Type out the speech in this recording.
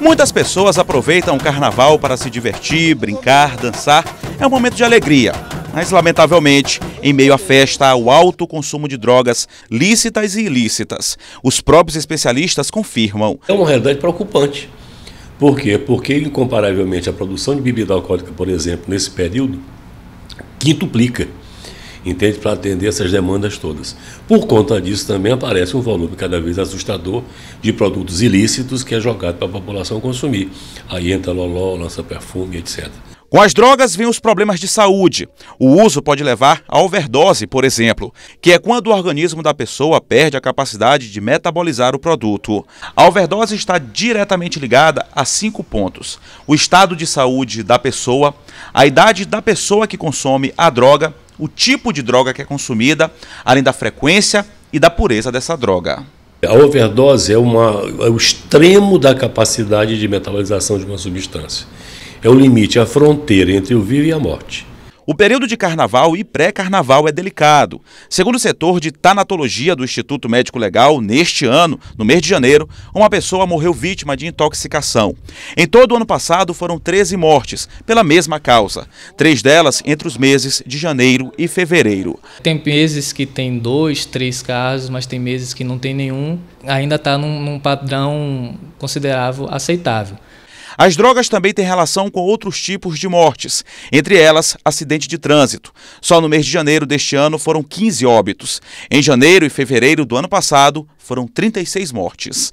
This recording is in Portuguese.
Muitas pessoas aproveitam o carnaval para se divertir, brincar, dançar. É um momento de alegria. Mas, lamentavelmente, em meio à festa há o alto consumo de drogas lícitas e ilícitas. Os próprios especialistas confirmam. É uma realidade preocupante. Por quê? Porque, incomparavelmente, a produção de bebida alcoólica, por exemplo, nesse período, quintuplica entende? Para atender essas demandas todas. Por conta disso, também aparece um volume cada vez assustador de produtos ilícitos que é jogado para a população consumir. Aí entra loló, lança-perfume, etc. Com as drogas vêm os problemas de saúde. O uso pode levar a overdose, por exemplo, que é quando o organismo da pessoa perde a capacidade de metabolizar o produto. A overdose está diretamente ligada a cinco pontos: o estado de saúde da pessoa, a idade da pessoa que consome a droga, o tipo de droga que é consumida, além da frequência e da pureza dessa droga. A overdose é, uma, é o extremo da capacidade de metabolização de uma substância. É o limite, a fronteira entre o vivo e a morte. O período de carnaval e pré-carnaval é delicado. Segundo o setor de tanatologia do Instituto Médico Legal, neste ano, no mês de janeiro, uma pessoa morreu vítima de intoxicação. Em todo o ano passado foram 13 mortes, pela mesma causa. Três delas entre os meses de janeiro e fevereiro. Tem meses que tem dois, três casos, mas tem meses que não tem nenhum. Ainda está num, num padrão considerável aceitável. As drogas também têm relação com outros tipos de mortes, entre elas acidente de trânsito. Só no mês de janeiro deste ano foram 15 óbitos. Em janeiro e fevereiro do ano passado foram 36 mortes.